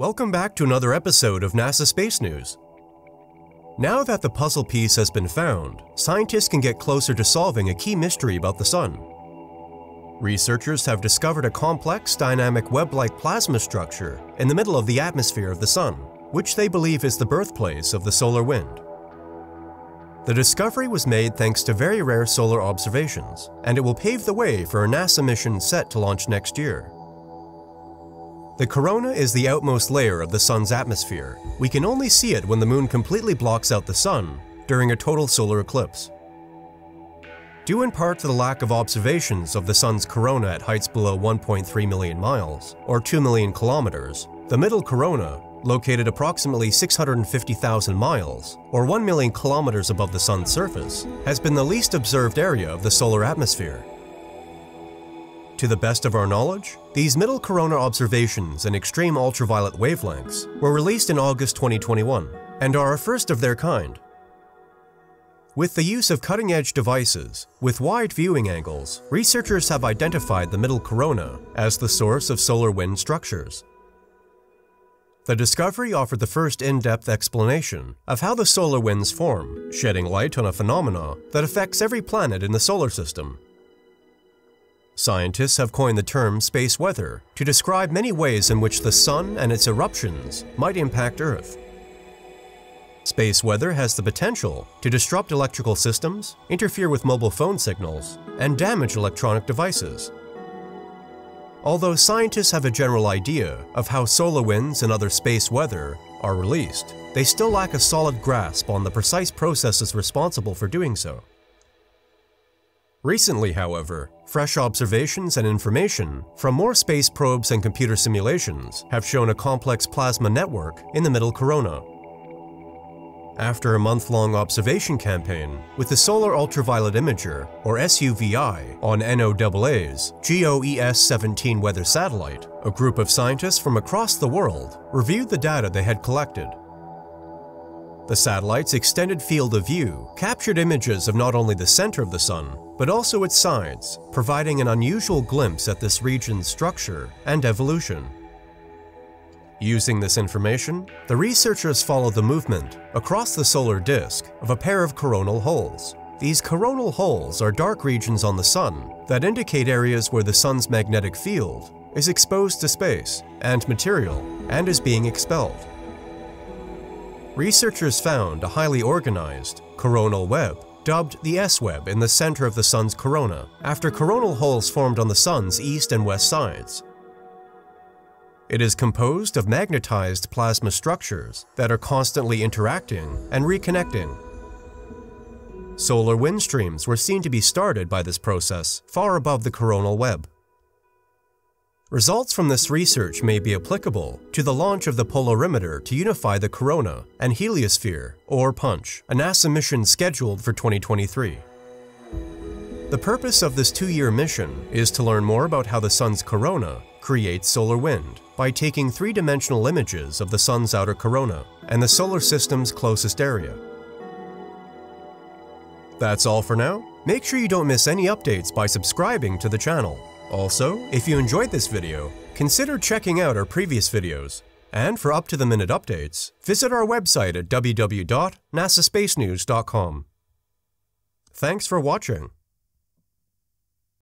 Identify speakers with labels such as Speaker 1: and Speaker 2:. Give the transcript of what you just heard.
Speaker 1: Welcome back to another episode of NASA Space News. Now that the puzzle piece has been found, scientists can get closer to solving a key mystery about the Sun. Researchers have discovered a complex, dynamic web-like plasma structure in the middle of the atmosphere of the Sun, which they believe is the birthplace of the solar wind. The discovery was made thanks to very rare solar observations, and it will pave the way for a NASA mission set to launch next year. The corona is the outmost layer of the Sun's atmosphere. We can only see it when the Moon completely blocks out the Sun during a total solar eclipse. Due in part to the lack of observations of the Sun's corona at heights below 1.3 million miles, or 2 million kilometers, the middle corona, located approximately 650,000 miles, or 1 million kilometers above the Sun's surface, has been the least observed area of the solar atmosphere to the best of our knowledge, these middle corona observations in extreme ultraviolet wavelengths were released in August 2021 and are a first of their kind. With the use of cutting-edge devices with wide viewing angles, researchers have identified the middle corona as the source of solar wind structures. The discovery offered the first in-depth explanation of how the solar winds form, shedding light on a phenomena that affects every planet in the solar system Scientists have coined the term space weather to describe many ways in which the sun and its eruptions might impact Earth. Space weather has the potential to disrupt electrical systems, interfere with mobile phone signals, and damage electronic devices. Although scientists have a general idea of how solar winds and other space weather are released, they still lack a solid grasp on the precise processes responsible for doing so. Recently, however, fresh observations and information from more space probes and computer simulations have shown a complex plasma network in the middle corona. After a month-long observation campaign with the Solar Ultraviolet Imager, or SUVI, on NOAA's GOES-17 weather satellite, a group of scientists from across the world reviewed the data they had collected the satellite's extended field of view captured images of not only the center of the Sun, but also its sides, providing an unusual glimpse at this region's structure and evolution. Using this information, the researchers followed the movement across the solar disk of a pair of coronal holes. These coronal holes are dark regions on the Sun that indicate areas where the Sun's magnetic field is exposed to space and material and is being expelled researchers found a highly organized coronal web, dubbed the S-web in the center of the Sun's corona, after coronal holes formed on the Sun's east and west sides. It is composed of magnetized plasma structures that are constantly interacting and reconnecting. Solar wind streams were seen to be started by this process far above the coronal web. Results from this research may be applicable to the launch of the polarimeter to unify the corona and heliosphere, or PUNCH, a NASA mission scheduled for 2023. The purpose of this two-year mission is to learn more about how the Sun's corona creates solar wind by taking three-dimensional images of the Sun's outer corona and the solar system's closest area. That's all for now. Make sure you don't miss any updates by subscribing to the channel. Also, if you enjoyed this video, consider checking out our previous videos. And for up-to-the-minute updates, visit our website at www.nasaspacenews.com. Thanks for watching.